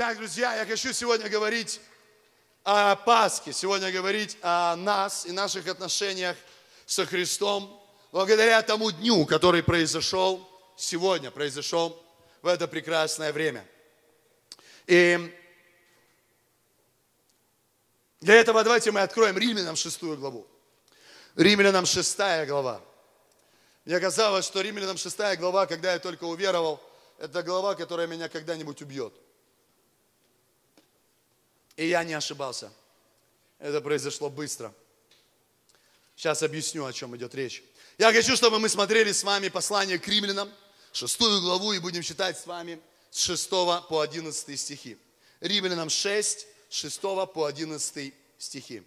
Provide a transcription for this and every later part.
Итак, друзья, я хочу сегодня говорить о Пасхе, сегодня говорить о нас и наших отношениях со Христом, благодаря тому дню, который произошел сегодня, произошел в это прекрасное время. И для этого давайте мы откроем Римлянам шестую главу. Римлянам шестая глава. Мне казалось, что Римлянам шестая глава, когда я только уверовал, это глава, которая меня когда-нибудь убьет. И я не ошибался. Это произошло быстро. Сейчас объясню, о чем идет речь. Я хочу, чтобы мы смотрели с вами послание к римлянам, шестую главу, и будем читать с вами с 6 по 11 стихи. Римлянам 6, 6 по 11 стихи.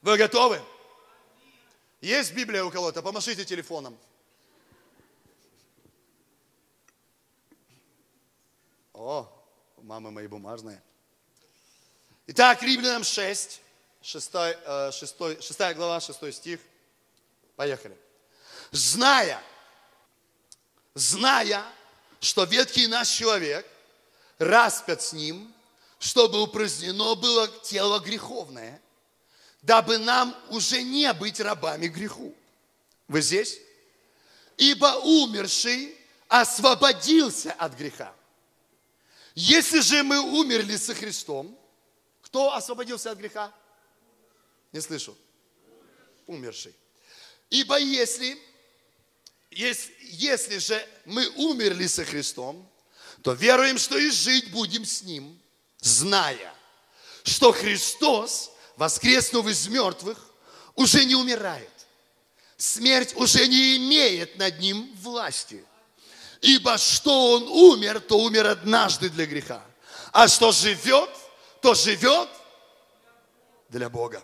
Вы готовы? Есть Библия у кого-то? Помашите телефоном. О, мамы мои бумажные. Итак, Римлянам 6, 6, 6, 6 глава, 6 стих. Поехали. Зная, зная, что ветхий наш человек распят с ним, чтобы упразднено было тело греховное, дабы нам уже не быть рабами греху. Вы здесь? Ибо умерший освободился от греха. Если же мы умерли со Христом, кто освободился от греха? Не слышу. Умерший. Ибо если, если, если же мы умерли со Христом, то веруем, что и жить будем с Ним, зная, что Христос, воскреснув из мертвых, уже не умирает. Смерть уже не имеет над Ним власти. Ибо что Он умер, то умер однажды для греха. А что живет, кто живет для Бога.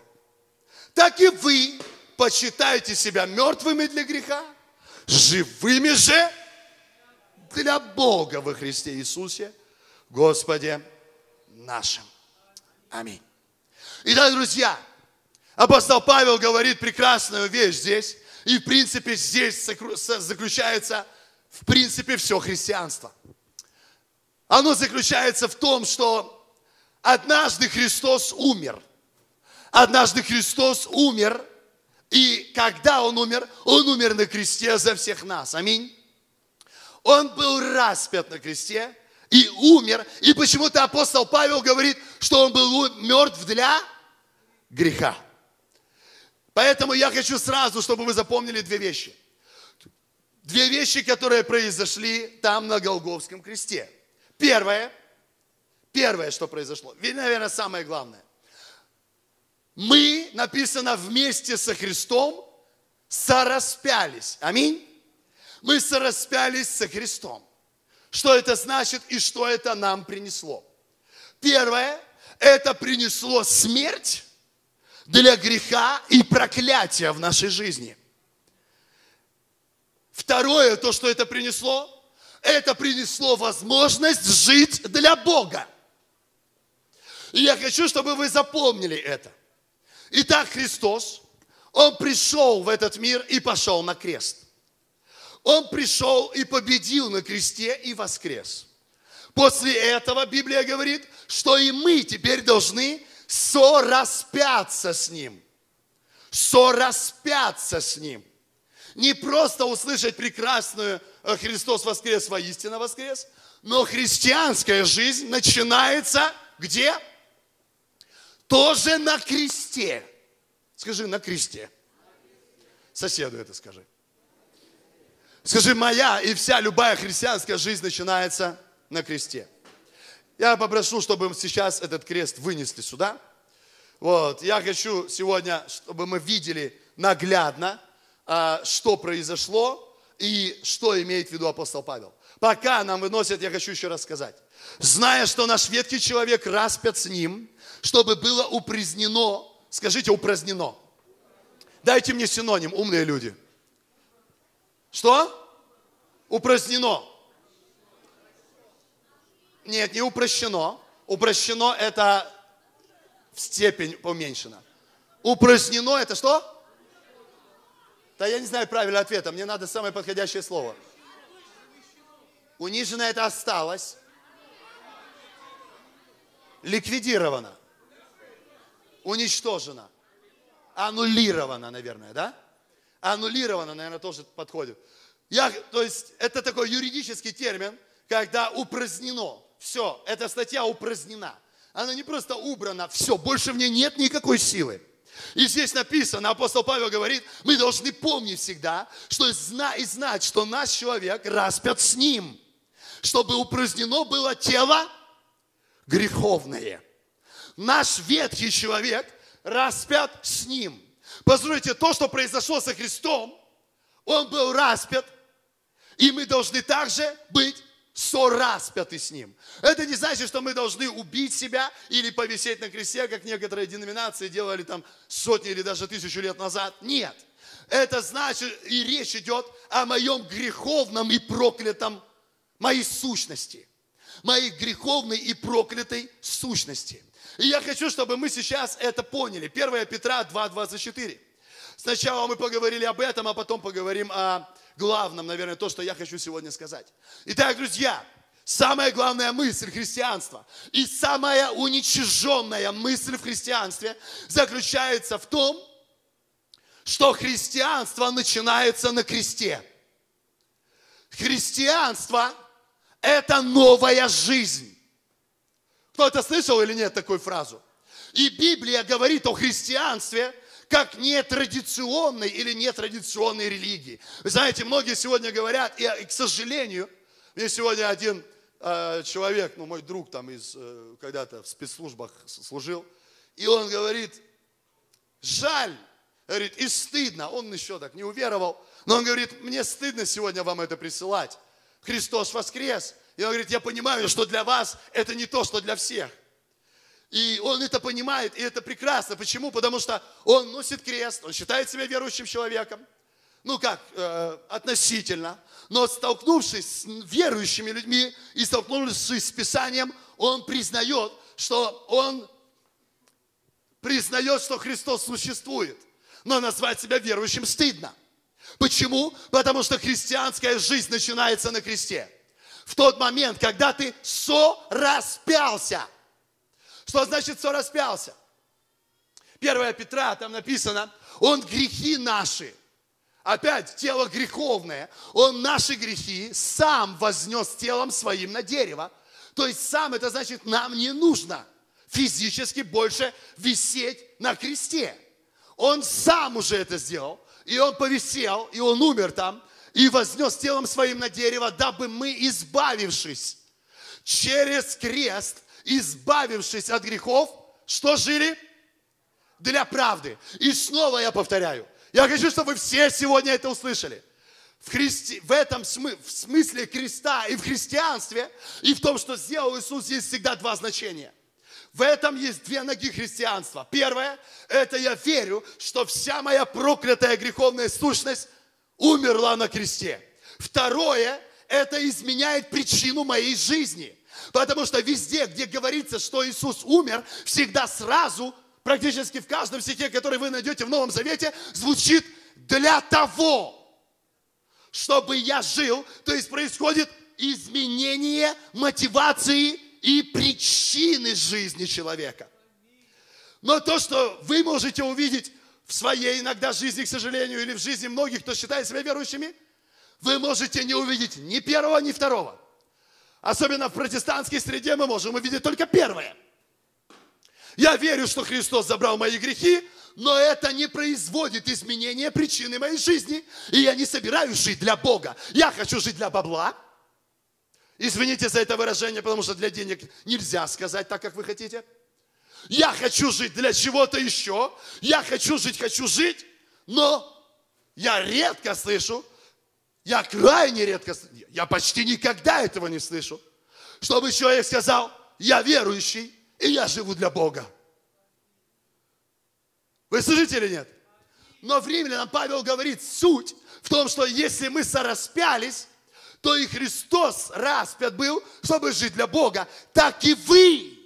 Так и вы почитаете себя мертвыми для греха, живыми же для Бога во Христе Иисусе, Господе нашим. Аминь. Итак, друзья, апостол Павел говорит прекрасную вещь здесь, и в принципе здесь заключается в принципе все христианство. Оно заключается в том, что Однажды Христос умер. Однажды Христос умер. И когда Он умер? Он умер на кресте за всех нас. Аминь. Он был распят на кресте и умер. И почему-то апостол Павел говорит, что он был мертв для греха. Поэтому я хочу сразу, чтобы вы запомнили две вещи. Две вещи, которые произошли там на Голговском кресте. Первое, Первое, что произошло, и, наверное, самое главное. Мы, написано, вместе со Христом сораспялись. Аминь. Мы сораспялись со Христом. Что это значит и что это нам принесло? Первое, это принесло смерть для греха и проклятия в нашей жизни. Второе, то, что это принесло, это принесло возможность жить для Бога. И я хочу, чтобы вы запомнили это. Итак, Христос, Он пришел в этот мир и пошел на крест. Он пришел и победил на кресте и воскрес. После этого Библия говорит, что и мы теперь должны сораспяться с Ним. Сораспяться с Ним. Не просто услышать прекрасную э, «Христос воскрес, воистину воскрес», но христианская жизнь начинается где? Тоже на кресте. Скажи, на кресте. Соседу это скажи. Скажи, моя и вся любая христианская жизнь начинается на кресте. Я попрошу, чтобы сейчас этот крест вынесли сюда. Вот, я хочу сегодня, чтобы мы видели наглядно, а, что произошло и что имеет в виду апостол Павел. Пока нам выносят, я хочу еще раз сказать. Зная, что наш ветхий человек распят с ним, чтобы было упразднено. Скажите, упразднено. Дайте мне синоним, умные люди. Что? Упразднено. Нет, не упрощено. Упрощено это в степень поменьшено. Упразднено это что? Да я не знаю правильного ответа, мне надо самое подходящее слово. Унижено это осталось. ликвидирована, уничтожена, аннулирована, наверное, да? Аннулирована, наверное, тоже подходит. Я, то есть это такой юридический термин, когда упразднено. Все, эта статья упразднена. Она не просто убрана, все, больше в ней нет никакой силы. И здесь написано, апостол Павел говорит, мы должны помнить всегда, что и знать, что наш человек распят с ним, чтобы упразднено было тело греховное. Наш ветхий человек распят с ним. Посмотрите, то, что произошло со Христом, он был распят, и мы должны также быть сораспяты с Ним. Это не значит, что мы должны убить себя или повисеть на кресте, как некоторые деноминации делали там сотни или даже тысячу лет назад. Нет. Это значит, и речь идет о моем греховном и проклятом, моей сущности. Моей греховной и проклятой сущности. И я хочу, чтобы мы сейчас это поняли. 1 Петра 2.24. Сначала мы поговорили об этом, а потом поговорим о главном, наверное, то, что я хочу сегодня сказать. Итак, друзья, самая главная мысль христианства и самая уничиженная мысль в христианстве заключается в том, что христианство начинается на кресте. Христианство – это новая жизнь. Кто-то слышал или нет такую фразу? И Библия говорит о христианстве – как нетрадиционной или нетрадиционной религии. Вы знаете, многие сегодня говорят, и, и к сожалению, мне сегодня один э, человек, ну мой друг там из, э, когда-то в спецслужбах служил, и он говорит, жаль, говорит, и стыдно, он еще так не уверовал, но он говорит, мне стыдно сегодня вам это присылать. Христос воскрес. И он говорит, я понимаю, что для вас это не то, что для всех. И он это понимает, и это прекрасно. Почему? Потому что он носит крест, он считает себя верующим человеком. Ну как, э, относительно. Но столкнувшись с верующими людьми и столкнувшись с Писанием, он признает, что он признает, что Христос существует. Но назвать себя верующим стыдно. Почему? Потому что христианская жизнь начинается на кресте. В тот момент, когда ты сораспялся – что значит все распялся? 1 Петра, там написано, он грехи наши, опять тело греховное, он наши грехи сам вознес телом своим на дерево. То есть сам, это значит, нам не нужно физически больше висеть на кресте. Он сам уже это сделал, и он повисел, и он умер там, и вознес телом своим на дерево, дабы мы, избавившись через крест, избавившись от грехов, что жили? Для правды. И снова я повторяю. Я хочу, чтобы вы все сегодня это услышали. В, христи... в этом смы... в смысле креста и в христианстве, и в том, что сделал Иисус, есть всегда два значения. В этом есть две ноги христианства. Первое, это я верю, что вся моя проклятая греховная сущность умерла на кресте. Второе, это изменяет причину моей жизни. Потому что везде, где говорится, что Иисус умер, всегда сразу, практически в каждом стихе, который вы найдете в Новом Завете, звучит для того, чтобы я жил. То есть происходит изменение мотивации и причины жизни человека. Но то, что вы можете увидеть в своей иногда жизни, к сожалению, или в жизни многих, кто считает себя верующими, вы можете не увидеть ни первого, ни второго. Особенно в протестантской среде мы можем увидеть только первое. Я верю, что Христос забрал мои грехи, но это не производит изменения причины моей жизни. И я не собираюсь жить для Бога. Я хочу жить для бабла. Извините за это выражение, потому что для денег нельзя сказать так, как вы хотите. Я хочу жить для чего-то еще. Я хочу жить, хочу жить. Но я редко слышу, я крайне редко, я почти никогда этого не слышу, чтобы человек сказал, я верующий, и я живу для Бога. Вы слышите или нет? Но в Римлянам Павел говорит, суть в том, что если мы сораспялись, то и Христос распят был, чтобы жить для Бога, так и вы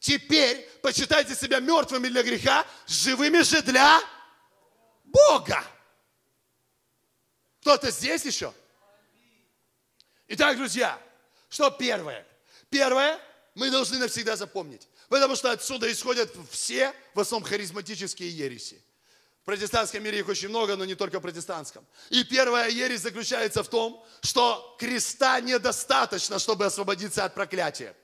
теперь почитайте себя мертвыми для греха, живыми же для Бога. Кто-то здесь еще? Итак, друзья, что первое? Первое, мы должны навсегда запомнить. Потому что отсюда исходят все, в основном, харизматические ереси. В протестантском мире их очень много, но не только в протестантском. И первая ересь заключается в том, что креста недостаточно, чтобы освободиться от проклятия.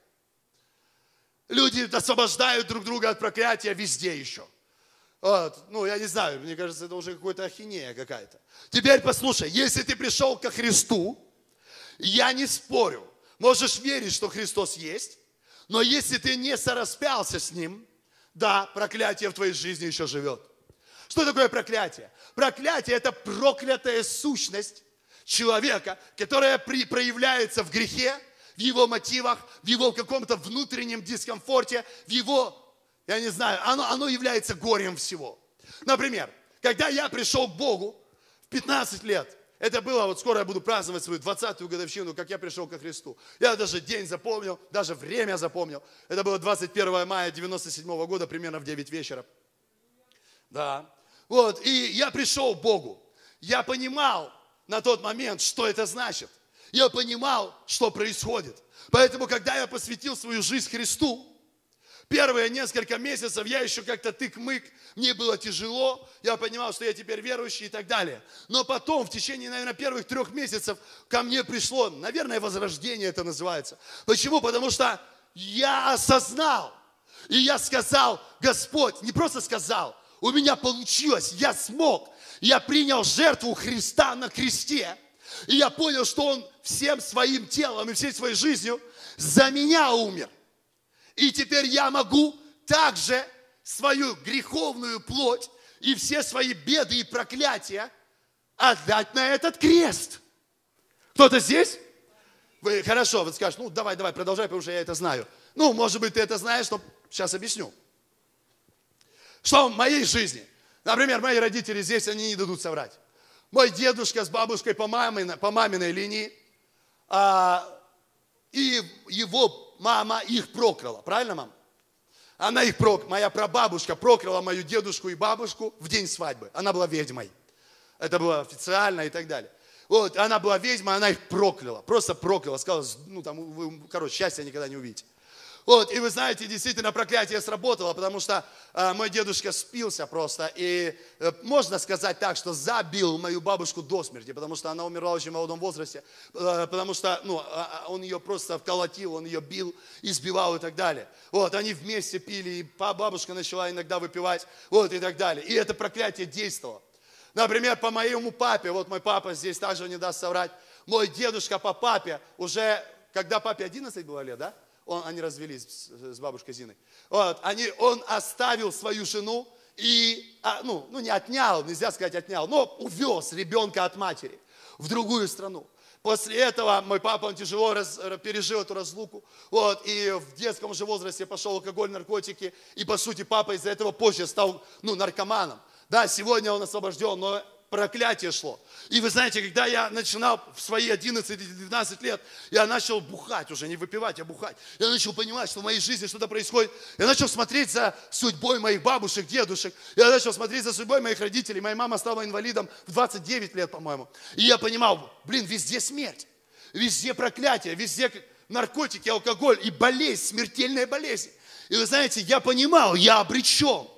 Люди освобождают друг друга от проклятия везде еще. Вот. Ну, я не знаю, мне кажется, это уже какая-то ахинея какая-то. Теперь послушай, если ты пришел ко Христу, я не спорю, можешь верить, что Христос есть, но если ты не сораспялся с Ним, да, проклятие в твоей жизни еще живет. Что такое проклятие? Проклятие – это проклятая сущность человека, которая при, проявляется в грехе, в его мотивах, в его каком-то внутреннем дискомфорте, в его, я не знаю, оно, оно является горем всего. Например, когда я пришел к Богу в 15 лет, это было, вот скоро я буду праздновать свою 20-ю годовщину, как я пришел ко Христу. Я даже день запомнил, даже время запомнил. Это было 21 мая 97 -го года, примерно в 9 вечера. Да. Вот, и я пришел к Богу. Я понимал на тот момент, что это значит. Я понимал, что происходит. Поэтому, когда я посвятил свою жизнь Христу, Первые несколько месяцев я еще как-то тык-мык, мне было тяжело, я понимал, что я теперь верующий и так далее. Но потом, в течение, наверное, первых трех месяцев ко мне пришло, наверное, возрождение это называется. Почему? Потому что я осознал, и я сказал, Господь, не просто сказал, у меня получилось, я смог, я принял жертву Христа на кресте, и я понял, что Он всем своим телом и всей своей жизнью за меня умер. И теперь я могу также свою греховную плоть и все свои беды и проклятия отдать на этот крест. Кто-то здесь? Вы, хорошо, вы скажете, ну давай, давай, продолжай, потому что я это знаю. Ну, может быть, ты это знаешь, но сейчас объясню. Что в моей жизни? Например, мои родители здесь, они не дадут соврать. Мой дедушка с бабушкой по, маминой, по маминой линии, а, и его мама их прокляла. Правильно, мам? Она их прок, моя прабабушка прокляла мою дедушку и бабушку в день свадьбы. Она была ведьмой. Это было официально и так далее. Вот, она была ведьма, она их прокляла. Просто прокляла. Сказала, ну там, вы, короче, счастья никогда не увидите. Вот, и вы знаете, действительно проклятие сработало, потому что э, мой дедушка спился просто. И э, можно сказать так, что забил мою бабушку до смерти, потому что она умерла в очень молодом возрасте, э, потому что ну, э, он ее просто вколотил, он ее бил, избивал и так далее. Вот, они вместе пили, и бабушка начала иногда выпивать, вот, и так далее. И это проклятие действовало. Например, по моему папе, вот мой папа здесь также не даст соврать, мой дедушка по папе уже, когда папе 11 было лет, да? Он, они развелись с, с бабушкой Зиной. Вот, они, он оставил свою жену и, а, ну, ну не отнял, нельзя сказать отнял, но увез ребенка от матери в другую страну. После этого мой папа, он тяжело раз, пережил эту разлуку. Вот, и в детском уже возрасте пошел алкоголь, наркотики. И, по сути, папа из-за этого позже стал ну, наркоманом. Да, сегодня он освобожден, но проклятие шло. И вы знаете, когда я начинал в свои 11-12 лет, я начал бухать уже, не выпивать, а бухать. Я начал понимать, что в моей жизни что-то происходит. Я начал смотреть за судьбой моих бабушек, дедушек. Я начал смотреть за судьбой моих родителей. Моя мама стала инвалидом в 29 лет, по-моему. И я понимал, блин, везде смерть, везде проклятие, везде наркотики, алкоголь и болезнь, смертельная болезнь. И вы знаете, я понимал, я обречен.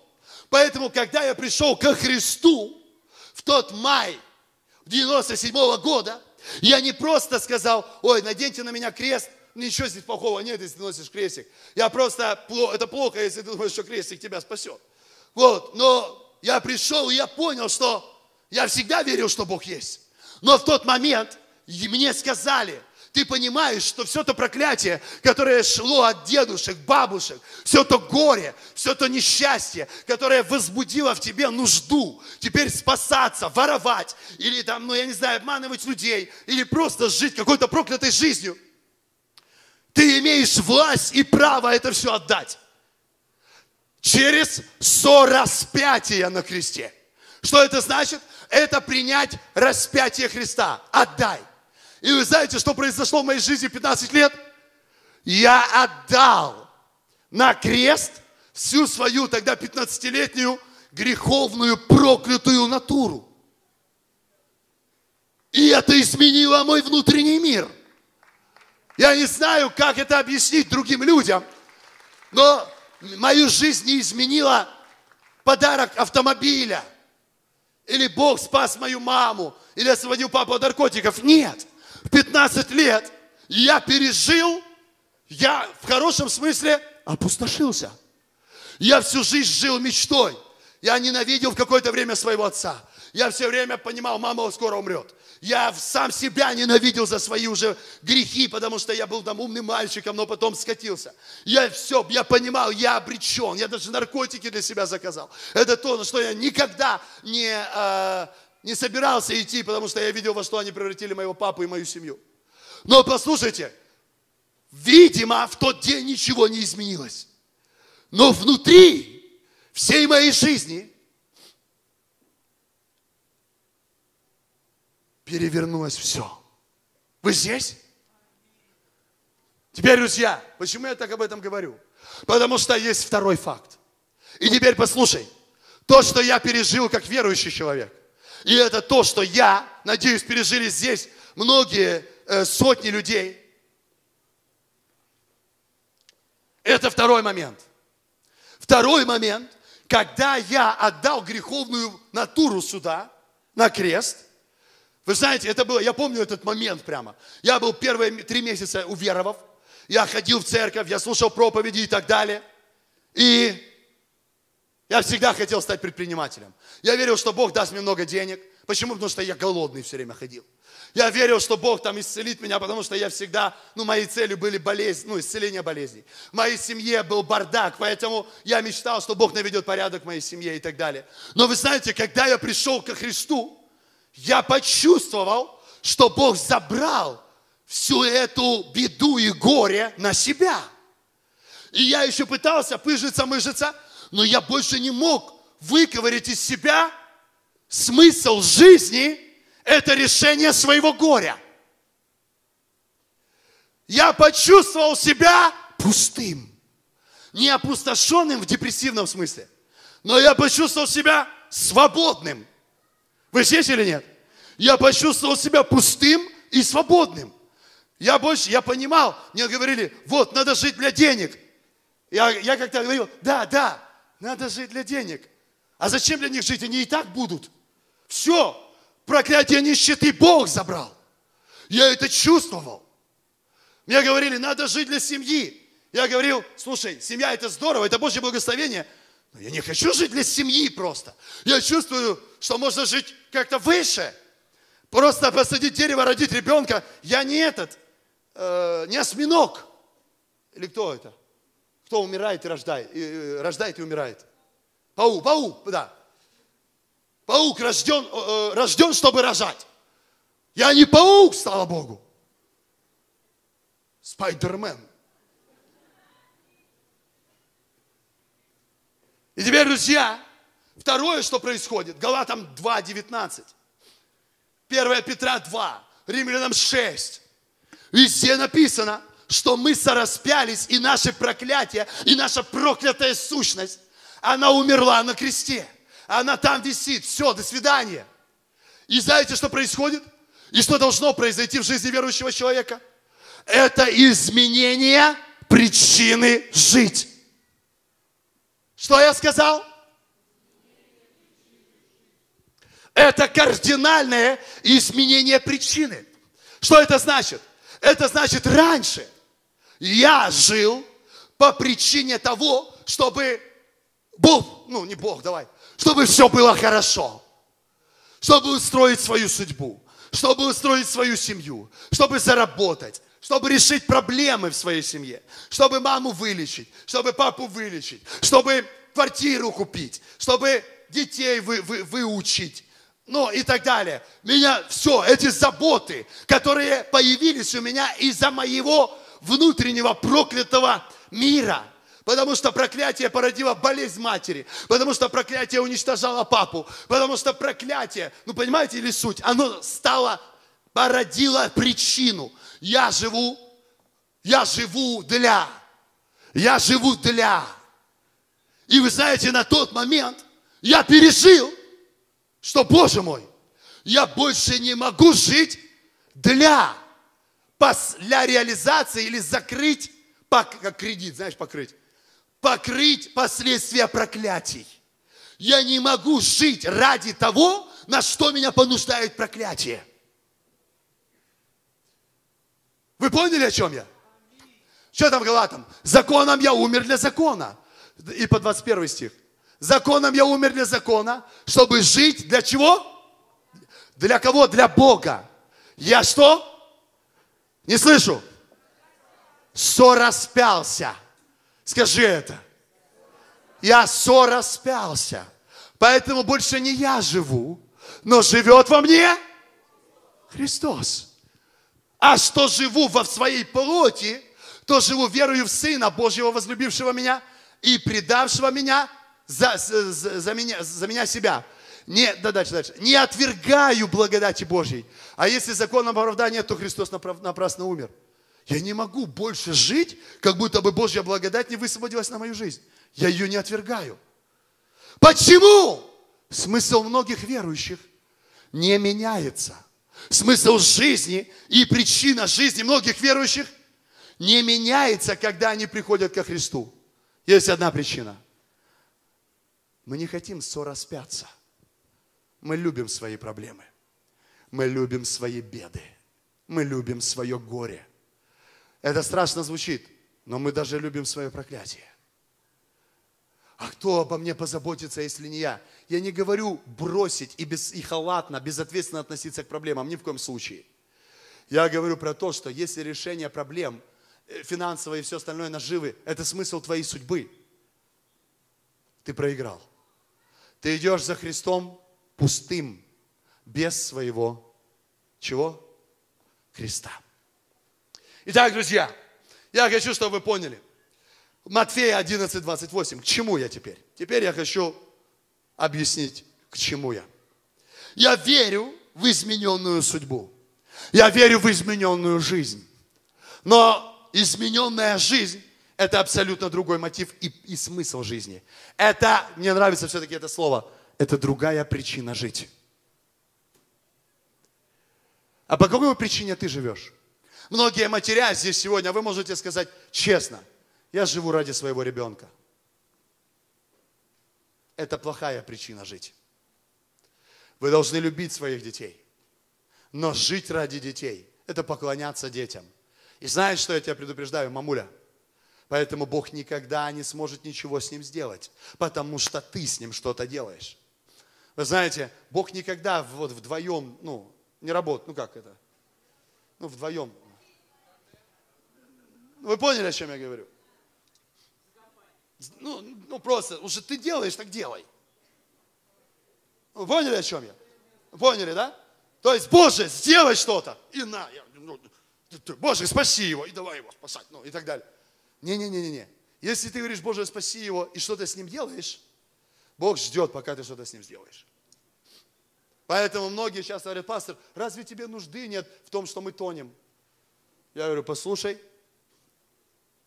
Поэтому, когда я пришел ко Христу, в тот май 97 -го года, я не просто сказал, ой, наденьте на меня крест, ничего здесь плохого нет, если ты носишь крестик. Я просто, это плохо, если ты думаешь, что крестик тебя спасет. Вот, но я пришел, и я понял, что я всегда верил, что Бог есть. Но в тот момент мне сказали, ты понимаешь, что все то проклятие, которое шло от дедушек, бабушек, все то горе, все то несчастье, которое возбудило в тебе нужду, теперь спасаться, воровать, или там, ну я не знаю, обманывать людей, или просто жить какой-то проклятой жизнью, ты имеешь власть и право это все отдать. Через сораспятие на кресте. Что это значит? Это принять распятие Христа. Отдай. И вы знаете, что произошло в моей жизни 15 лет? Я отдал на крест всю свою тогда 15-летнюю греховную проклятую натуру. И это изменило мой внутренний мир. Я не знаю, как это объяснить другим людям, но мою жизнь не изменила подарок автомобиля. Или Бог спас мою маму, или освободил папу от наркотиков. Нет. В 15 лет я пережил, я в хорошем смысле опустошился. Я всю жизнь жил мечтой. Я ненавидел в какое-то время своего отца. Я все время понимал, мама скоро умрет. Я сам себя ненавидел за свои уже грехи, потому что я был там умным мальчиком, но потом скатился. Я все, я понимал, я обречен. Я даже наркотики для себя заказал. Это то, на что я никогда не, э, не собирался идти, потому что я видел, во что они превратили моего папу и мою семью. Но послушайте, видимо, в тот день ничего не изменилось. Но внутри всей моей жизни перевернулось все. Вы здесь? Теперь, друзья, почему я так об этом говорю? Потому что есть второй факт. И теперь послушай. То, что я пережил как верующий человек, и это то, что я, надеюсь, пережили здесь многие э, сотни людей, это второй момент. Второй момент, когда я отдал греховную натуру сюда, на крест, вы знаете, это было, я помню этот момент прямо. Я был первые три месяца уверовав, я ходил в церковь, я слушал проповеди и так далее. И я всегда хотел стать предпринимателем. Я верил, что Бог даст мне много денег. Почему? Потому что я голодный все время ходил. Я верил, что Бог там исцелит меня, потому что я всегда, ну, мои цели были болезнь, ну, исцеление болезней. В моей семье был бардак, поэтому я мечтал, что Бог наведет порядок в моей семье и так далее. Но вы знаете, когда я пришел ко Христу, я почувствовал, что Бог забрал всю эту беду и горе на себя. И я еще пытался пыжиться, мыжиться, но я больше не мог выковырять из себя смысл жизни – это решение своего горя. Я почувствовал себя пустым. Не опустошенным в депрессивном смысле, но я почувствовал себя свободным – вы здесь или нет? Я почувствовал себя пустым и свободным. Я больше, я понимал, мне говорили, вот, надо жить для денег. Я, я как-то говорил, да, да, надо жить для денег. А зачем для них жить? Они и так будут. Все, проклятие нищеты Бог забрал. Я это чувствовал. Мне говорили, надо жить для семьи. Я говорил, слушай, семья это здорово, это Божье благословение – но я не хочу жить для семьи просто. Я чувствую, что можно жить как-то выше. Просто посадить дерево, родить ребенка. Я не этот, э, не осьминог. Или кто это? Кто умирает и рождает, и, э, рождает и умирает? Паук, паук, да. Паук рожден, э, рожден, чтобы рожать. Я не паук, слава Богу. Спайдермен. И теперь, друзья, второе, что происходит, Галатам 2, 19. 1 Петра 2, Римлянам 6. Везде написано, что мы сораспялись, и наше проклятие, и наша проклятая сущность, она умерла на кресте. Она там висит. Все, до свидания. И знаете, что происходит? И что должно произойти в жизни верующего человека? Это изменение причины жить. Что я сказал? Это кардинальное изменение причины. Что это значит? Это значит, раньше я жил по причине того, чтобы Бог, ну не Бог, давай, чтобы все было хорошо, чтобы устроить свою судьбу, чтобы устроить свою семью, чтобы заработать, чтобы решить проблемы в своей семье, чтобы маму вылечить, чтобы папу вылечить, чтобы квартиру купить, чтобы детей вы, вы, выучить, ну и так далее. Меня все, эти заботы, которые появились у меня из-за моего внутреннего проклятого мира. Потому что проклятие породило болезнь матери. Потому что проклятие уничтожало папу. Потому что проклятие, ну понимаете ли суть, оно стало, породило причину. Я живу, я живу для, я живу для. И вы знаете, на тот момент я пережил, что, Боже мой, я больше не могу жить для. Для реализации или закрыть, как кредит, знаешь, покрыть, покрыть последствия проклятий. Я не могу жить ради того, на что меня понуждает проклятие. Вы поняли, о чем я? Что там Галатам? Законом я умер для закона. И по 21 стих. Законом я умер для закона, чтобы жить для чего? Для кого? Для Бога. Я что? Не слышу. Сораспялся. Скажи это. Я сораспялся. Поэтому больше не я живу, но живет во мне Христос. А что живу во своей плоти, то живу верою в Сына Божьего, возлюбившего меня и предавшего меня за, за, за, меня, за меня себя. Не, да, дальше, дальше. Не отвергаю благодати Божьей. А если законом оправдания, то Христос напрасно умер. Я не могу больше жить, как будто бы Божья благодать не высвободилась на мою жизнь. Я ее не отвергаю. Почему? Смысл многих верующих не меняется. Смысл жизни и причина жизни многих верующих не меняется, когда они приходят ко Христу. Есть одна причина. Мы не хотим сораспяться. Мы любим свои проблемы. Мы любим свои беды. Мы любим свое горе. Это страшно звучит, но мы даже любим свое проклятие. А кто обо мне позаботится, если не я? Я не говорю бросить и, без, и халатно, безответственно относиться к проблемам, ни в коем случае. Я говорю про то, что если решение проблем, э, финансовые и все остальное наживы, это смысл твоей судьбы, ты проиграл. Ты идешь за Христом пустым, без своего чего? Креста. Итак, друзья, я хочу, чтобы вы поняли. Матфея 11, 28. К чему я теперь? Теперь я хочу объяснить, к чему я. Я верю в измененную судьбу. Я верю в измененную жизнь. Но измененная жизнь – это абсолютно другой мотив и, и смысл жизни. Это, мне нравится все-таки это слово, это другая причина жить. А по какой причине ты живешь? Многие матеря здесь сегодня, вы можете сказать честно, я живу ради своего ребенка. Это плохая причина жить. Вы должны любить своих детей. Но жить ради детей – это поклоняться детям. И знаешь, что я тебя предупреждаю, мамуля? Поэтому Бог никогда не сможет ничего с ним сделать, потому что ты с ним что-то делаешь. Вы знаете, Бог никогда вот вдвоем, ну, не работает, ну как это? Ну, вдвоем вы поняли, о чем я говорю? Ну, ну просто, уже ты делаешь, так делай. Вы поняли, о чем я? Поняли, да? То есть, Боже, сделай что-то. И на, я, ну, Боже, спаси его, и давай его спасать, ну и так далее. Не-не-не-не-не. Если ты говоришь, Боже, спаси его, и что-то с ним делаешь, Бог ждет, пока ты что-то с ним сделаешь. Поэтому многие сейчас говорят, пастор, разве тебе нужды нет в том, что мы тонем? Я говорю, послушай,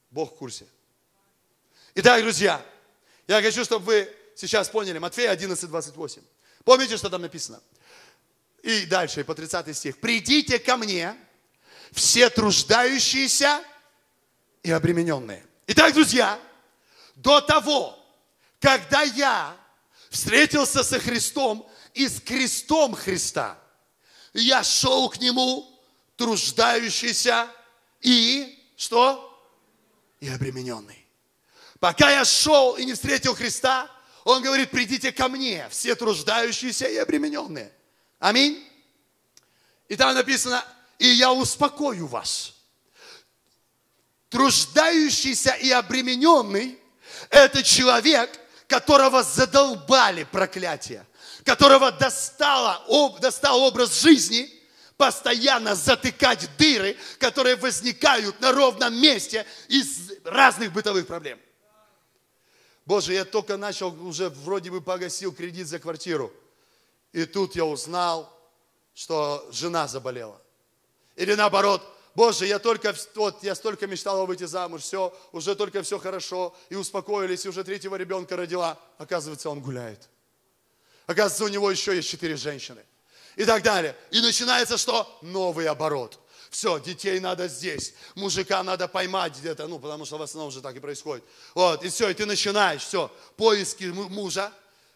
Бог в курсе. Итак, друзья, я хочу, чтобы вы сейчас поняли. Матфея 11, 28. Помните, что там написано? И дальше, по 30 стих. «Придите ко мне, все труждающиеся и обремененные». Итак, друзья, до того, когда я встретился со Христом и с крестом Христа, я шел к Нему труждающийся и что? и обремененный. Пока я шел и не встретил Христа, Он говорит, придите ко мне, все труждающиеся и обремененные. Аминь. И там написано, и я успокою вас. Труждающийся и обремененный – это человек, которого задолбали проклятия, которого достало, об, достал образ жизни – постоянно затыкать дыры, которые возникают на ровном месте из разных бытовых проблем. Боже, я только начал, уже вроде бы погасил кредит за квартиру. И тут я узнал, что жена заболела. Или наоборот, Боже, я только, вот, я столько мечтала выйти замуж, все, уже только все хорошо, и успокоились, и уже третьего ребенка родила. Оказывается, он гуляет. Оказывается, у него еще есть четыре женщины и так далее. И начинается что? Новый оборот. Все, детей надо здесь, мужика надо поймать где-то, ну, потому что в основном уже так и происходит. Вот, и все, и ты начинаешь, все, поиски мужа,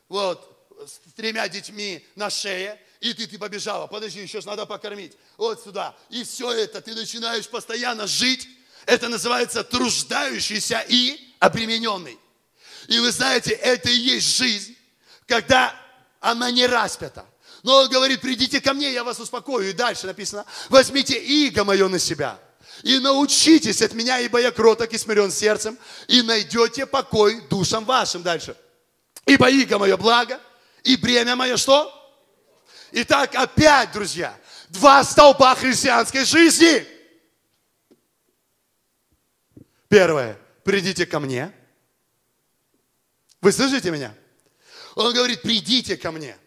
вот, с тремя детьми на шее, и ты, ты побежала, подожди, еще ж надо покормить, вот сюда. И все это, ты начинаешь постоянно жить, это называется труждающийся и обремененный. И вы знаете, это и есть жизнь, когда она не распята. Но он говорит, придите ко мне, я вас успокою. И дальше написано, возьмите иго мое на себя. И научитесь от меня, ибо я кроток и смирен сердцем, и найдете покой душам вашим. Дальше. Ибо иго мое благо, и бремя мое что? Итак, опять, друзья, два столпа христианской жизни. Первое, придите ко мне. Вы слышите меня? Он говорит, придите ко мне.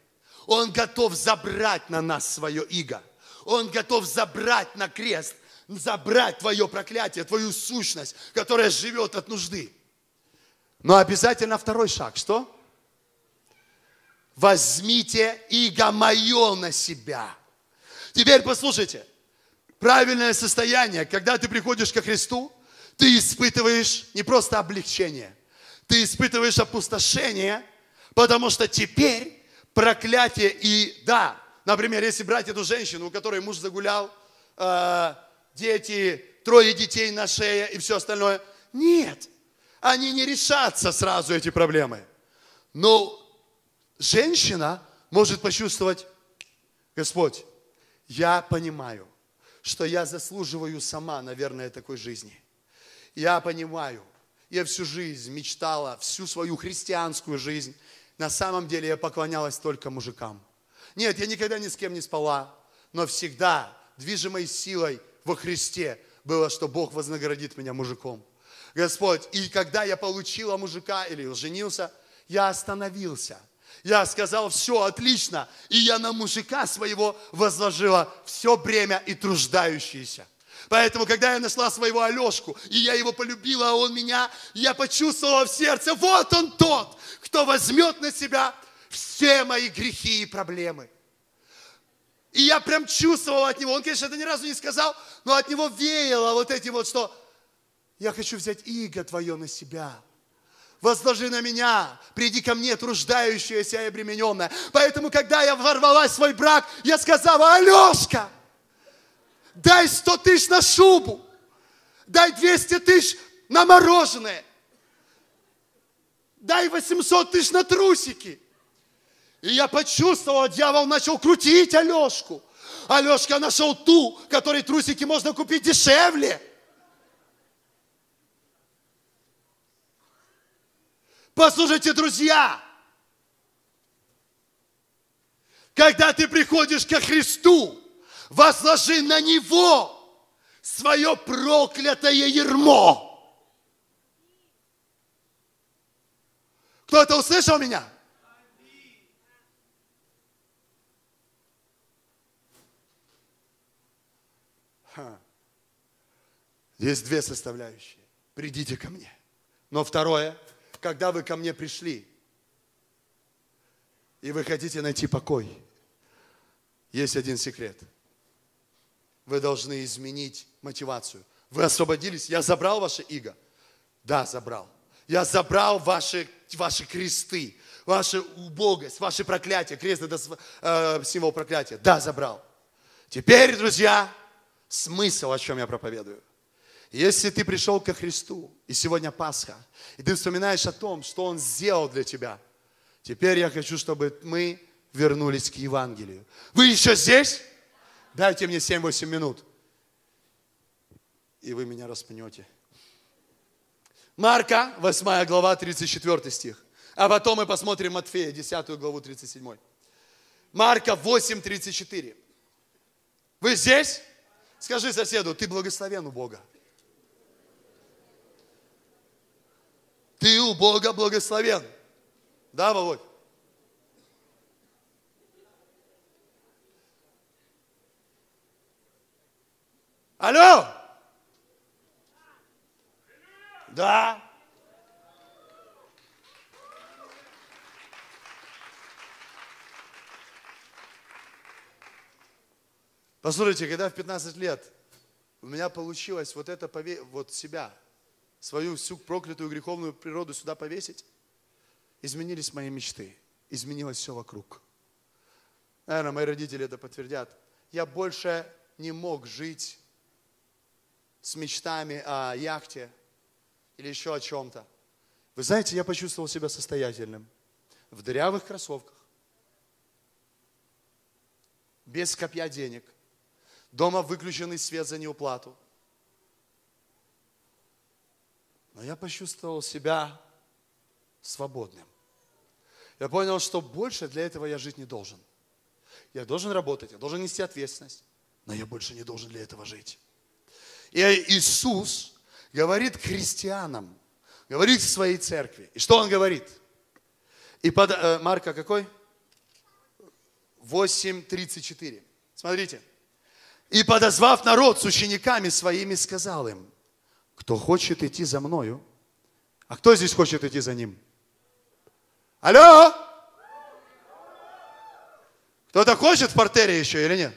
Он готов забрать на нас свое иго. Он готов забрать на крест, забрать твое проклятие, твою сущность, которая живет от нужды. Но обязательно второй шаг. Что? Возьмите иго мое на себя. Теперь послушайте. Правильное состояние, когда ты приходишь ко Христу, ты испытываешь не просто облегчение, ты испытываешь опустошение, потому что теперь проклятие и да, например, если брать эту женщину, у которой муж загулял, э, дети, трое детей на шее и все остальное, нет, они не решатся сразу эти проблемы. Но женщина может почувствовать, Господь, я понимаю, что я заслуживаю сама, наверное, такой жизни. Я понимаю, я всю жизнь мечтала, всю свою христианскую жизнь на самом деле я поклонялась только мужикам. Нет, я никогда ни с кем не спала, но всегда движимой силой во Христе было, что Бог вознаградит меня мужиком. Господь, и когда я получила мужика или женился, я остановился. Я сказал, все, отлично. И я на мужика своего возложила все бремя и труждающиеся. Поэтому, когда я нашла своего Алешку, и я его полюбила, а он меня, я почувствовала в сердце, вот он тот, кто возьмет на себя все мои грехи и проблемы. И я прям чувствовал от него, он, конечно, это ни разу не сказал, но от него веяло вот этим вот, что я хочу взять иго твое на себя. Возложи на меня, приди ко мне, труждающаяся и обремененная. Поэтому, когда я ворвалась в свой брак, я сказала, Алешка, дай 100 тысяч на шубу, дай 200 тысяч на мороженое, дай 800 тысяч на трусики. И я почувствовал, дьявол начал крутить Алешку. Алешка нашел ту, которой трусики можно купить дешевле. Послушайте, друзья, когда ты приходишь ко Христу, возложи на Него свое проклятое ермо. Кто-то услышал меня? Ха. Есть две составляющие. Придите ко мне. Но второе, когда вы ко мне пришли, и вы хотите найти покой, есть один секрет. Вы должны изменить мотивацию. Вы освободились, я забрал ваше иго. Да, забрал. Я забрал ваши, ваши кресты, вашу убогость, ваши проклятия. Крест это э, символ проклятия. Да, забрал. Теперь, друзья, смысл, о чем я проповедую. Если ты пришел ко Христу, и сегодня Пасха, и ты вспоминаешь о том, что Он сделал для тебя, теперь я хочу, чтобы мы вернулись к Евангелию. Вы еще здесь? Дайте мне 7-8 минут. И вы меня распнете. Марка, 8 глава, 34 стих. А потом мы посмотрим Матфея, 10 главу, 37. Марка 8, 34. Вы здесь? Скажи соседу, ты благословен у Бога. Ты у Бога благословен. Да, Володь? Алло! Да. Послушайте, когда в 15 лет у меня получилось вот это, вот себя, свою всю проклятую греховную природу сюда повесить, изменились мои мечты, изменилось все вокруг. Наверное, мои родители это подтвердят. Я больше не мог жить с мечтами о яхте или еще о чем-то. Вы знаете, я почувствовал себя состоятельным. В дырявых кроссовках, без копья денег, дома выключенный свет за неуплату. Но я почувствовал себя свободным. Я понял, что больше для этого я жить не должен. Я должен работать, я должен нести ответственность, но я больше не должен для этого жить. И Иисус говорит христианам, говорит своей церкви. И что Он говорит? И под, э, Марка какой? 8.34. Смотрите. И подозвав народ с учениками своими, сказал им, кто хочет идти за мною, а кто здесь хочет идти за ним? Алло! Кто-то хочет в портере еще или нет?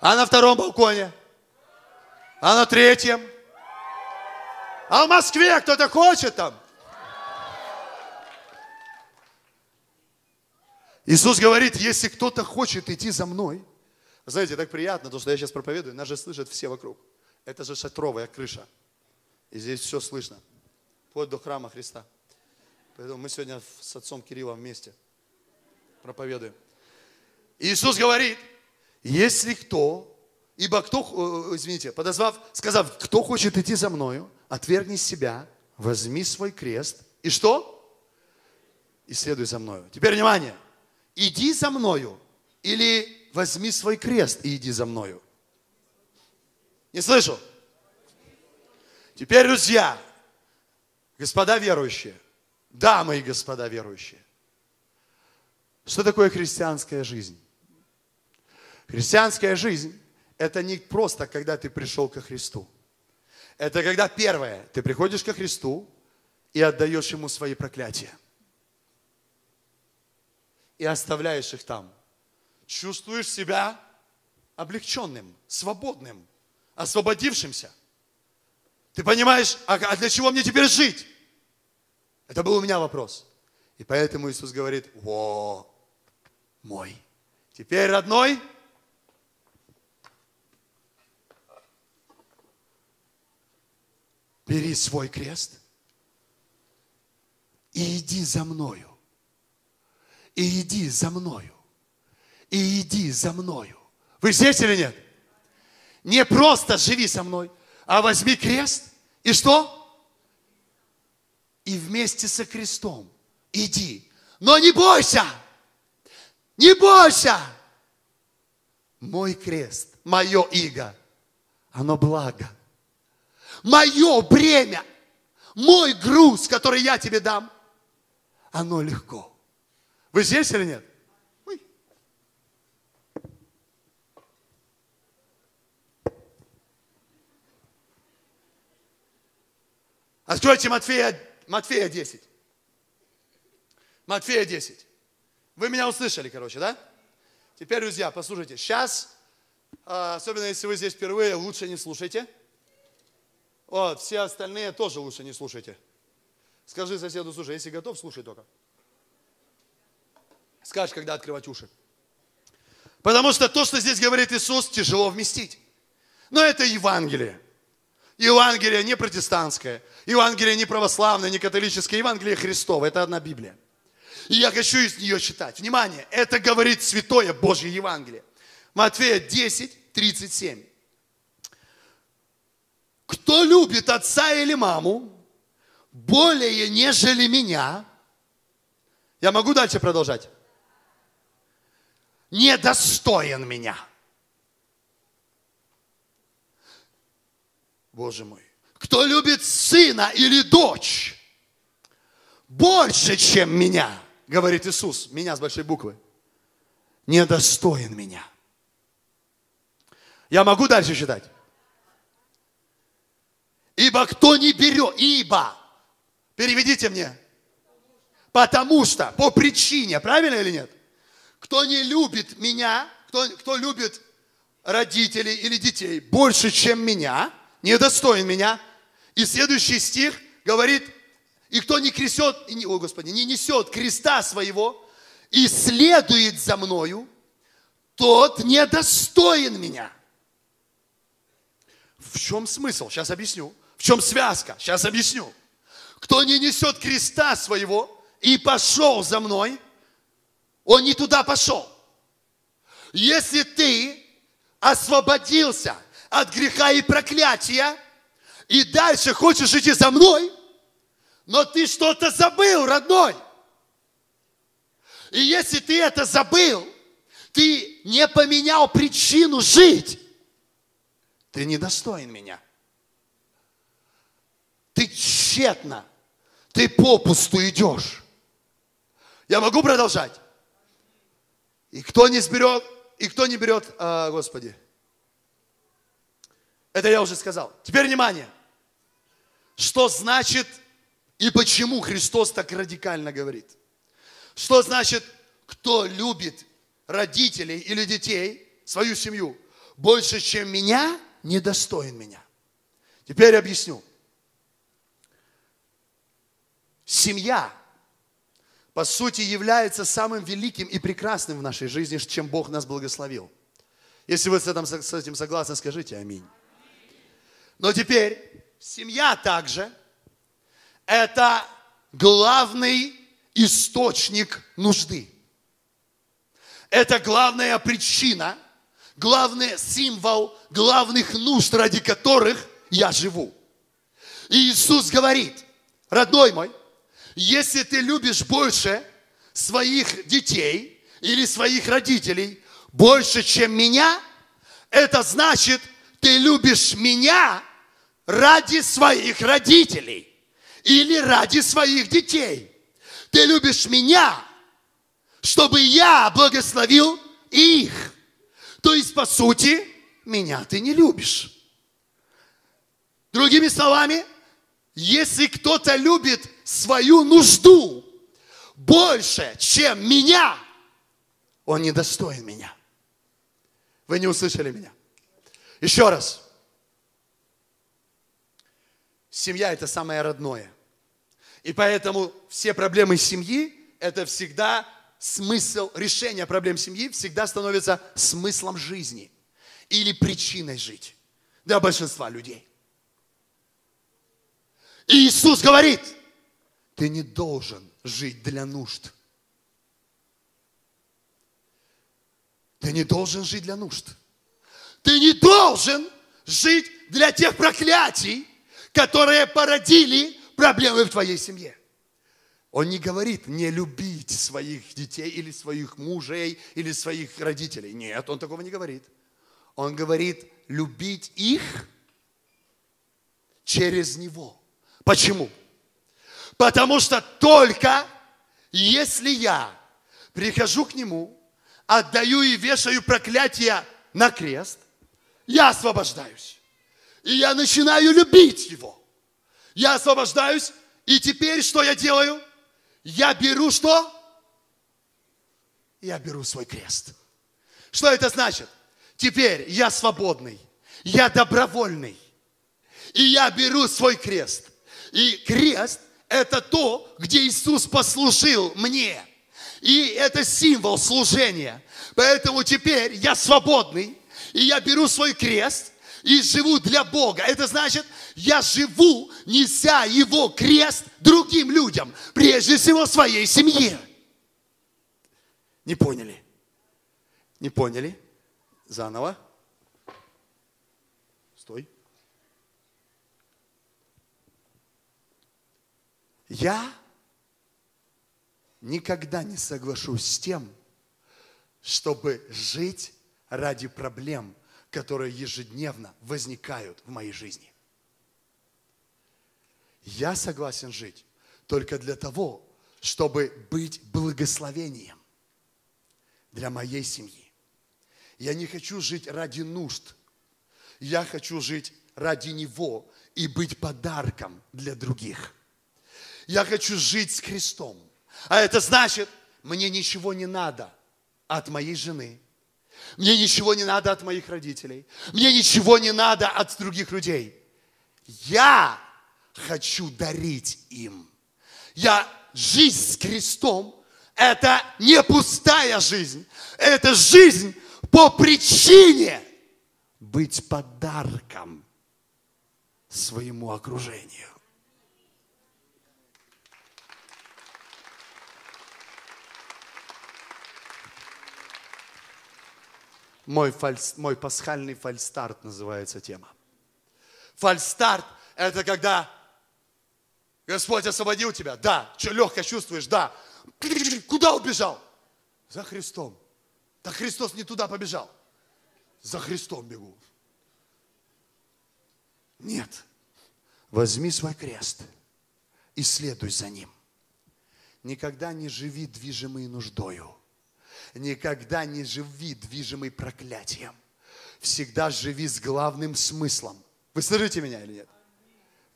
А на втором балконе? А на третьем? А в Москве кто-то хочет там? Иисус говорит, если кто-то хочет идти за мной, знаете, так приятно, то, что я сейчас проповедую, нас же слышат все вокруг. Это же шатровая крыша. И здесь все слышно. Вплоть до храма Христа. Поэтому мы сегодня с отцом Кириллом вместе проповедуем. Иисус говорит, если кто, ибо кто, э, извините, подозвав, сказав, кто хочет идти за мною, отвергни себя, возьми свой крест и что? И следуй за мною. Теперь внимание иди за мною, или возьми свой крест и иди за мною. Не слышу? Теперь, друзья, господа верующие, дамы и господа верующие, что такое христианская жизнь? Христианская жизнь – это не просто, когда ты пришел ко Христу. Это когда первое, ты приходишь ко Христу и отдаешь Ему свои проклятия и оставляешь их там. Чувствуешь себя облегченным, свободным, освободившимся. Ты понимаешь, а, а для чего мне теперь жить? Это был у меня вопрос. И поэтому Иисус говорит, во, мой. Теперь, родной, бери свой крест и иди за мною и иди за мною. И иди за мною. Вы здесь или нет? Не просто живи со мной, а возьми крест и что? И вместе со крестом иди. Но не бойся, не бойся. Мой крест, мое иго, оно благо. Мое бремя, мой груз, который я тебе дам, оно легко. Вы здесь или нет? Откройте Матфея, Матфея 10. Матфея 10. Вы меня услышали, короче, да? Теперь, друзья, послушайте. Сейчас, а, особенно если вы здесь впервые, лучше не слушайте. Вот, все остальные тоже лучше не слушайте. Скажи соседу, слушай, если готов, слушай только. Скажешь, когда открывать уши. Потому что то, что здесь говорит Иисус, тяжело вместить. Но это Евангелие. Евангелие не протестантское, Евангелие не православное, не католическое, Евангелие Христово. Это одна Библия. И я хочу из нее читать. Внимание, это говорит Святое Божье Евангелие. Матфея 10, 37. Кто любит отца или маму более, нежели меня, я могу дальше продолжать? недостоин меня. Боже мой. Кто любит сына или дочь больше, чем меня, говорит Иисус, меня с большой буквы, недостоин меня. Я могу дальше читать? Ибо кто не берет, ибо, переведите мне, потому что, по причине, правильно или нет? Кто не любит меня, кто, кто любит родителей или детей больше, чем меня, недостоин меня. И следующий стих говорит, и кто не крестет, о Господи, не несет креста своего и следует за мною, тот недостоин меня. В чем смысл? Сейчас объясню. В чем связка? Сейчас объясню. Кто не несет креста своего и пошел за мной, он не туда пошел. Если ты освободился от греха и проклятия, и дальше хочешь идти за мной, но ты что-то забыл, родной. И если ты это забыл, ты не поменял причину жить, ты недостоин меня. Ты тщетно, ты попусту идешь. Я могу продолжать? И кто не сберет, и кто не берет, а, Господи, это я уже сказал. Теперь внимание. Что значит и почему Христос так радикально говорит? Что значит, кто любит родителей или детей, свою семью, больше, чем меня, недостоин меня? Теперь объясню. Семья, по сути, является самым великим и прекрасным в нашей жизни, чем Бог нас благословил. Если вы с этим, согласны, скажите аминь. Но теперь семья также – это главный источник нужды. Это главная причина, главный символ главных нужд, ради которых я живу. И Иисус говорит, родной мой, если ты любишь больше своих детей или своих родителей, больше, чем меня, это значит, ты любишь меня ради своих родителей или ради своих детей. Ты любишь меня, чтобы я благословил их. То есть, по сути, меня ты не любишь. Другими словами, если кто-то любит свою нужду больше, чем меня, он недостоин меня. Вы не услышали меня? Еще раз. Семья – это самое родное. И поэтому все проблемы семьи – это всегда смысл, решения проблем семьи всегда становится смыслом жизни или причиной жить для большинства людей. И Иисус говорит, ты не должен жить для нужд. Ты не должен жить для нужд. Ты не должен жить для тех проклятий, которые породили проблемы в твоей семье. Он не говорит не любить своих детей или своих мужей или своих родителей. Нет, он такого не говорит. Он говорит любить их через него. Почему? Потому что только если я прихожу к нему, отдаю и вешаю проклятие на крест, я освобождаюсь. И я начинаю любить его. Я освобождаюсь, и теперь что я делаю? Я беру что? Я беру свой крест. Что это значит? Теперь я свободный, я добровольный. И я беру свой крест. И крест – это то, где Иисус послужил мне. И это символ служения. Поэтому теперь я свободный, и я беру свой крест и живу для Бога. Это значит, я живу, неся его крест другим людям, прежде всего своей семье. Не поняли? Не поняли? Заново. Стой. Я никогда не соглашусь с тем, чтобы жить ради проблем, которые ежедневно возникают в моей жизни. Я согласен жить только для того, чтобы быть благословением для моей семьи. Я не хочу жить ради нужд. Я хочу жить ради Него и быть подарком для других. Я хочу жить с Христом. А это значит, мне ничего не надо от моей жены. Мне ничего не надо от моих родителей. Мне ничего не надо от других людей. Я хочу дарить им. Я жизнь с крестом – это не пустая жизнь. Это жизнь по причине быть подарком своему окружению. Мой, фальс, мой пасхальный фальстарт называется тема. Фальстарт – это когда Господь освободил тебя. Да. Что, легко чувствуешь? Да. Куда убежал? За Христом. Так Христос не туда побежал. За Христом бегу. Нет. Возьми свой крест и следуй за ним. Никогда не живи движимый нуждою. Никогда не живи движимый проклятием. Всегда живи с главным смыслом. Вы слышите меня или нет?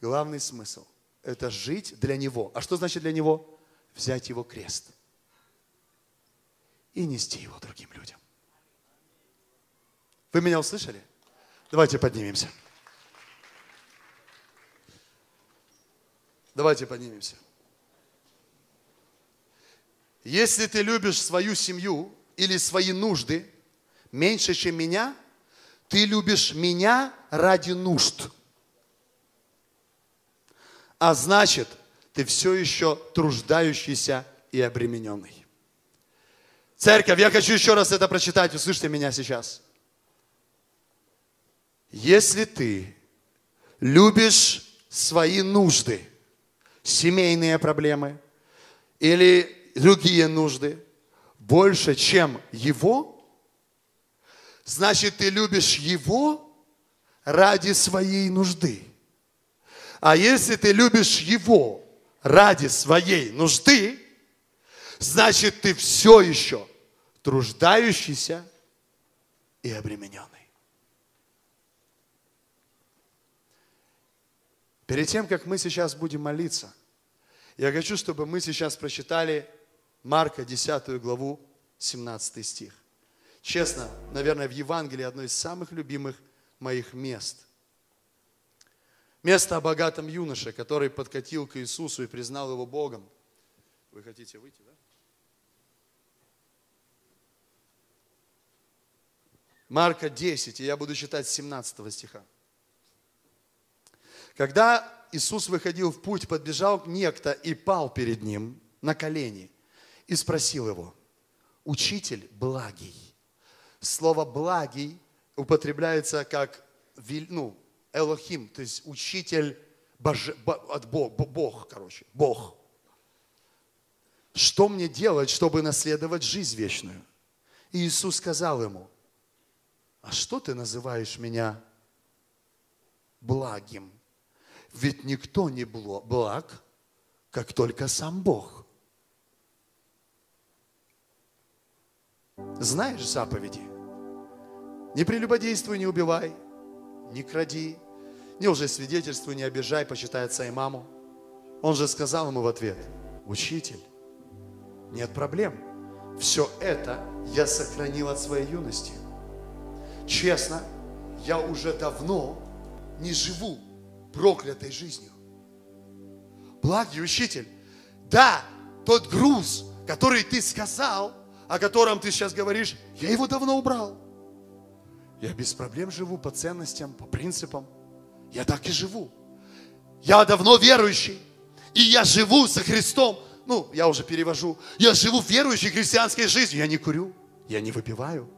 Главный смысл – это жить для Него. А что значит для Него? Взять Его крест и нести его другим людям. Вы меня услышали? Давайте поднимемся. Давайте поднимемся. Если ты любишь свою семью или свои нужды меньше, чем меня, ты любишь меня ради нужд. А значит, ты все еще труждающийся и обремененный. Церковь, я хочу еще раз это прочитать, услышьте меня сейчас. Если ты любишь свои нужды, семейные проблемы или другие нужды больше, чем Его, значит, ты любишь Его ради своей нужды. А если ты любишь Его ради своей нужды, значит ты все еще труждающийся и обремененный. Перед тем, как мы сейчас будем молиться, я хочу, чтобы мы сейчас прочитали Марка 10 главу, 17 стих. Честно, наверное, в Евангелии одно из самых любимых моих мест. Место о богатом юноше, который подкатил к Иисусу и признал его Богом. Вы хотите выйти, да? Марка 10, и я буду читать с 17 стиха. Когда Иисус выходил в путь, подбежал некто и пал перед ним на колени и спросил его, учитель благий. Слово благий употребляется как ну, Элохим, то есть учитель боже, от Бог, Бог, короче, Бог. Что мне делать, чтобы наследовать жизнь вечную? И Иисус сказал ему, а что ты называешь меня благим? Ведь никто не благ, как только сам Бог. Знаешь заповеди? Не прелюбодействуй, не убивай, не кради, не уже свидетельствуй, не обижай, почитай отца и маму. Он же сказал ему в ответ, учитель, нет проблем. Все это я сохранил от своей юности. Честно, я уже давно не живу проклятой жизнью. Благий учитель, да, тот груз, который ты сказал, о котором ты сейчас говоришь, я его давно убрал. Я без проблем живу по ценностям, по принципам. Я так и живу. Я давно верующий. И я живу со Христом. Ну, я уже перевожу. Я живу верующей христианской жизнью. Я не курю, я не выпиваю,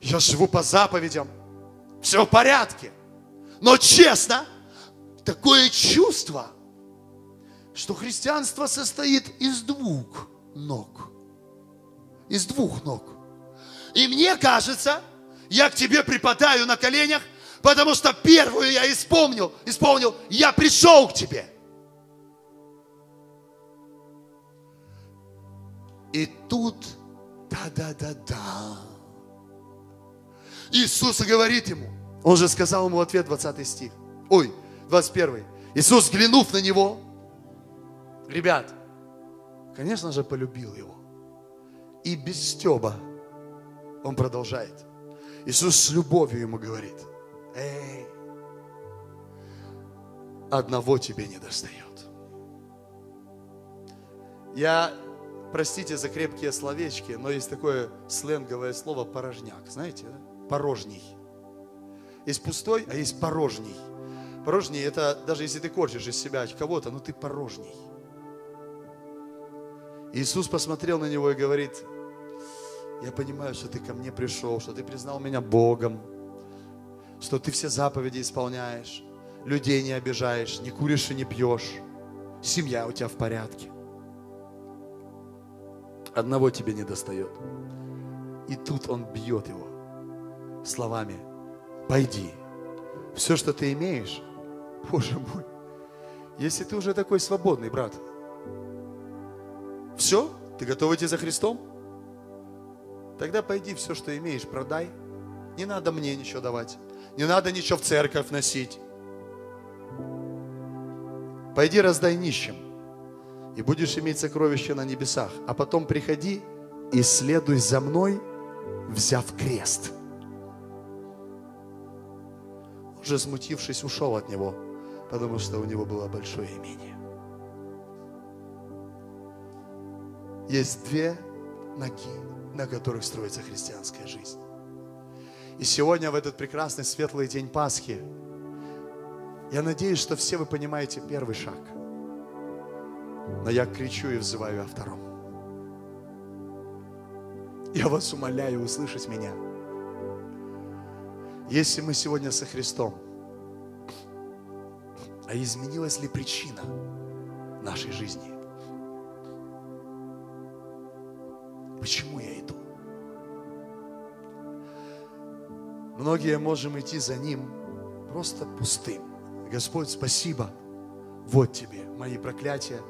я живу по заповедям, все в порядке. Но честно, такое чувство, что христианство состоит из двух ног. Из двух ног. И мне кажется, я к тебе припадаю на коленях, потому что первую я исполнил, исполнил, я пришел к тебе. И тут, да-да-да-да, Иисус говорит ему, он же сказал ему ответ 20 стих, ой, 21. Иисус, взглянув на него, ребят, конечно же, полюбил его. И без стеба Он продолжает. Иисус с любовью ему говорит, эй, одного тебе не достает. Я, простите за крепкие словечки, но есть такое сленговое слово порожняк, знаете, да? порожний. Есть пустой, а есть порожний. Порожний это даже если ты корчишь из себя кого-то, ну ты порожний. Иисус посмотрел на него и говорит, я понимаю, что ты ко мне пришел, что ты признал меня Богом, что ты все заповеди исполняешь, людей не обижаешь, не куришь и не пьешь, семья у тебя в порядке. Одного тебе не достает. И тут он бьет его словами, пойди, все, что ты имеешь, Боже мой, если ты уже такой свободный, брат, все, ты готов идти за Христом? Тогда пойди все, что имеешь, продай. Не надо мне ничего давать. Не надо ничего в церковь носить. Пойди раздай нищим, и будешь иметь сокровища на небесах. А потом приходи и следуй за мной, взяв крест. Уже смутившись, ушел от него, потому что у него было большое имение. Есть две ноги на которых строится христианская жизнь. И сегодня, в этот прекрасный светлый день Пасхи, я надеюсь, что все вы понимаете первый шаг. Но я кричу и взываю о втором. Я вас умоляю услышать меня. Если мы сегодня со Христом, а изменилась ли причина нашей жизни? Почему я иду? Многие можем идти за Ним просто пустым. Господь, спасибо. Вот тебе мои проклятия.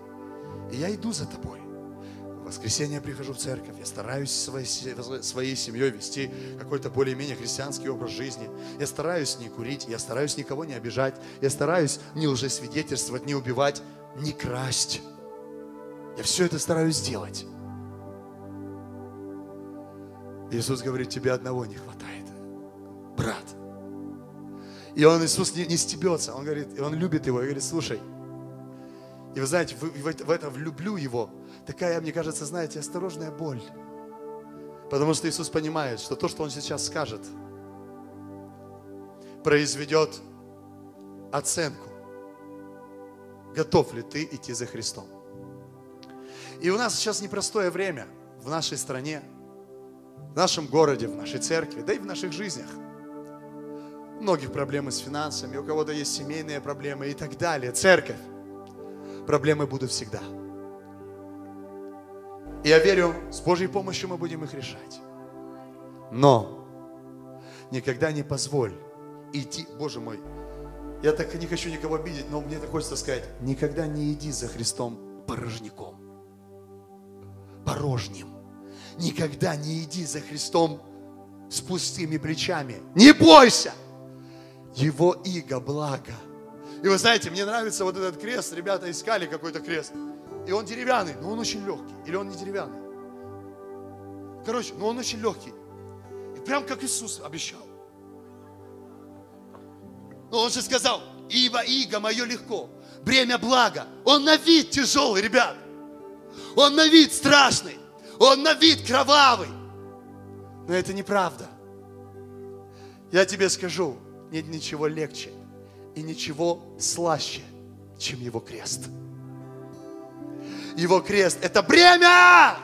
И я иду за тобой. В воскресенье я прихожу в церковь, я стараюсь своей, своей семьей вести какой-то более-менее христианский образ жизни. Я стараюсь не курить, я стараюсь никого не обижать, я стараюсь не лжесвидетельствовать, не убивать, не красть. Я все это стараюсь сделать. Иисус говорит, тебе одного не хватает. Брат. И он, Иисус, не, не стебется. Он говорит, и он любит его. И говорит, слушай. И вы знаете, в, в, в это влюблю его. Такая, мне кажется, знаете, осторожная боль. Потому что Иисус понимает, что то, что Он сейчас скажет, произведет оценку. Готов ли ты идти за Христом? И у нас сейчас непростое время в нашей стране – в нашем городе, в нашей церкви, да и в наших жизнях. У многих проблемы с финансами, у кого-то есть семейные проблемы и так далее. Церковь. Проблемы будут всегда. И я верю, с Божьей помощью мы будем их решать. Но никогда не позволь идти, Боже мой, я так не хочу никого обидеть, но мне так хочется сказать, никогда не иди за Христом порожняком, порожним. Никогда не иди за Христом с пустыми плечами. Не бойся! Его иго благо. И вы знаете, мне нравится вот этот крест. Ребята искали какой-то крест. И он деревянный, но он очень легкий. Или он не деревянный. Короче, но он очень легкий. И прям как Иисус обещал. Но он же сказал, ибо иго мое легко, бремя благо. Он на вид тяжелый, ребят. Он на вид страшный. Он на вид кровавый. Но это неправда. Я тебе скажу, нет ничего легче и ничего слаще, чем его крест. Его крест – это бремя!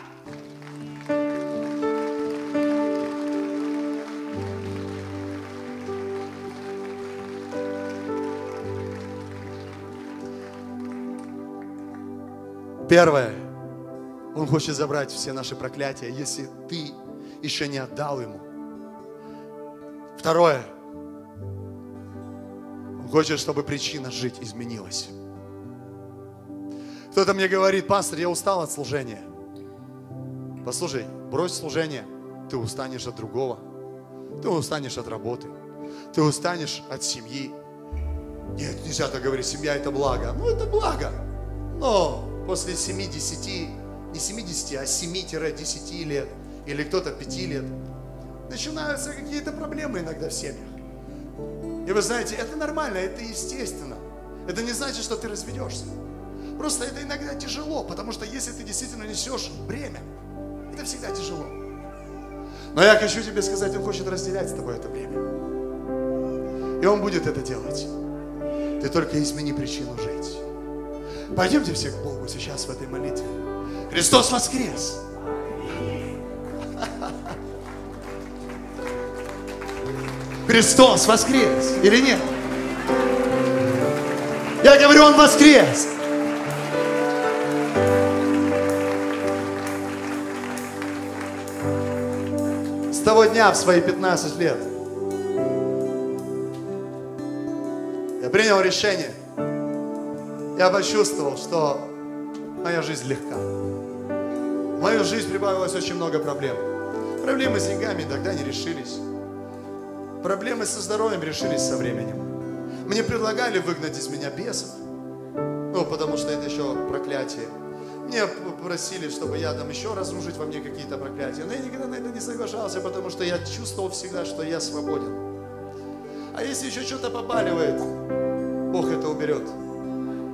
Первое – он хочет забрать все наши проклятия, если ты еще не отдал Ему. Второе. Он хочет, чтобы причина жить изменилась. Кто-то мне говорит, пастор, я устал от служения. Послушай, брось служение, ты устанешь от другого. Ты устанешь от работы. Ты устанешь от семьи. Нет, нельзя так говорить, семья это благо. Ну, это благо. Но после 7-10 не 70, а 7-10 лет, или кто-то 5 лет, начинаются какие-то проблемы иногда в семьях. И вы знаете, это нормально, это естественно. Это не значит, что ты разведешься. Просто это иногда тяжело, потому что если ты действительно несешь бремя, это всегда тяжело. Но я хочу тебе сказать, Он хочет разделять с тобой это бремя. И Он будет это делать. Ты только измени причину жить. Пойдемте все к Богу сейчас в этой молитве. Христос воскрес! Христос воскрес или нет? Я говорю, Он воскрес. С того дня в свои 15 лет я принял решение. Я почувствовал, что моя жизнь легка. Мою жизнь прибавилось очень много проблем. Проблемы с деньгами тогда не решились. Проблемы со здоровьем решились со временем. Мне предлагали выгнать из меня бесов. Ну, потому что это еще проклятие. Мне просили, чтобы я там еще разрушить во мне какие-то проклятия. Но я никогда на это не соглашался, потому что я чувствовал всегда, что я свободен. А если еще что-то побаливает, Бог это уберет.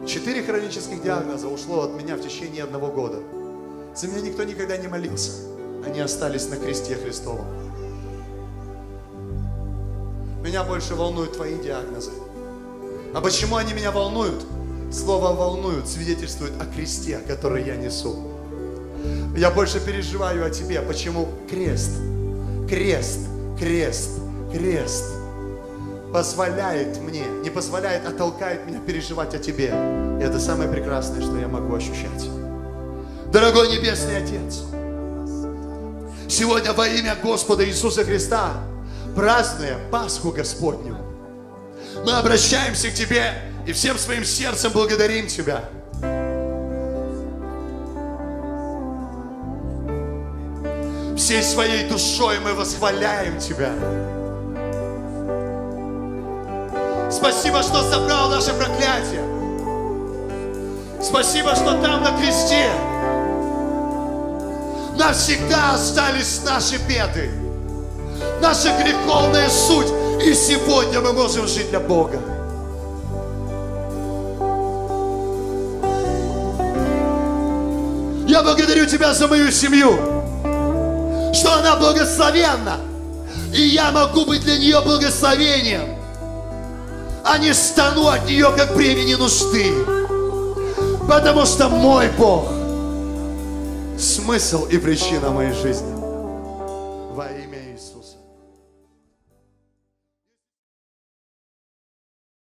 Четыре хронических диагноза ушло от меня в течение одного года. За меня никто никогда не молился. Они остались на кресте Христовом. Меня больше волнуют твои диагнозы. А почему они меня волнуют? Слово «волнуют» свидетельствует о кресте, который я несу. Я больше переживаю о тебе. Почему? Крест. Крест. Крест. Крест. Позволяет мне, не позволяет, а толкает меня переживать о тебе. И это самое прекрасное, что я могу ощущать. Дорогой Небесный Отец, сегодня во имя Господа Иисуса Христа празднуя Пасху Господню, мы обращаемся к Тебе и всем своим сердцем благодарим Тебя. Всей своей душой мы восхваляем Тебя. Спасибо, что забрал наше проклятие. Спасибо, что там на кресте навсегда остались наши беды наша греховная суть. И сегодня мы можем жить для Бога. Я благодарю Тебя за мою семью, что она благословенна. И я могу быть для нее благословением, а не стану от нее, как бремени нужды. Потому что мой Бог – смысл и причина моей жизни. Во имя